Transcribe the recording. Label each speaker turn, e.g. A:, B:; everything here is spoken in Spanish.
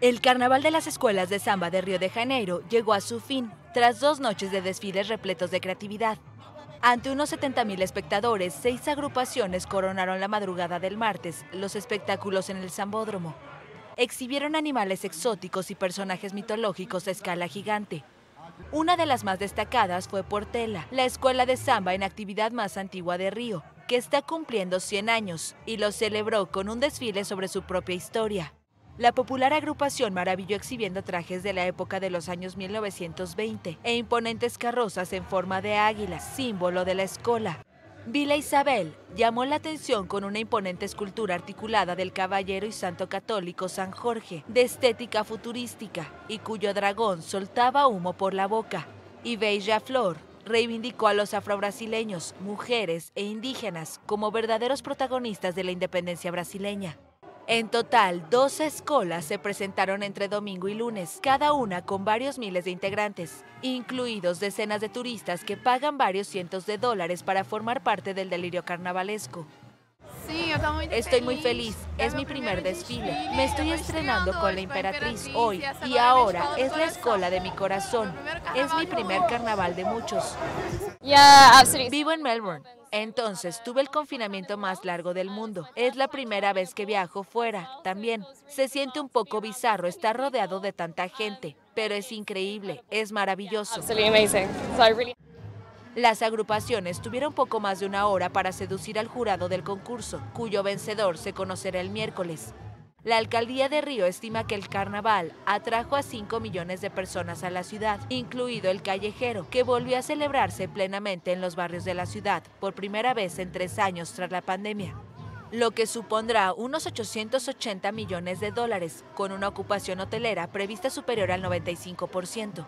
A: El Carnaval de las Escuelas de Samba de Río de Janeiro llegó a su fin tras dos noches de desfiles repletos de creatividad. Ante unos 70.000 espectadores, seis agrupaciones coronaron la madrugada del martes los espectáculos en el Sambódromo. Exhibieron animales exóticos y personajes mitológicos a escala gigante. Una de las más destacadas fue Portela, la escuela de samba en actividad más antigua de Río, que está cumpliendo 100 años y lo celebró con un desfile sobre su propia historia. La popular agrupación maravilló exhibiendo trajes de la época de los años 1920 e imponentes carrozas en forma de águila, símbolo de la escuela. Vila Isabel llamó la atención con una imponente escultura articulada del caballero y santo católico San Jorge, de estética futurística, y cuyo dragón soltaba humo por la boca. Y Bella Flor reivindicó a los afrobrasileños, mujeres e indígenas como verdaderos protagonistas de la independencia brasileña. En total, 12 escolas se presentaron entre domingo y lunes, cada una con varios miles de integrantes, incluidos decenas de turistas que pagan varios cientos de dólares para formar parte del delirio carnavalesco.
B: Sí, muy
A: estoy muy feliz, es mi primer desfile. Me estoy estrenando con la Imperatriz hoy y ahora es la escuela de mi corazón. Es mi primer carnaval de muchos. Vivo en Melbourne. Entonces, tuve el confinamiento más largo del mundo. Es la primera vez que viajo fuera, también. Se siente un poco bizarro estar rodeado de tanta gente, pero es increíble, es maravilloso. Las agrupaciones tuvieron poco más de una hora para seducir al jurado del concurso, cuyo vencedor se conocerá el miércoles. La alcaldía de Río estima que el carnaval atrajo a 5 millones de personas a la ciudad, incluido el callejero, que volvió a celebrarse plenamente en los barrios de la ciudad por primera vez en tres años tras la pandemia lo que supondrá unos 880 millones de dólares, con una ocupación hotelera prevista superior al 95%.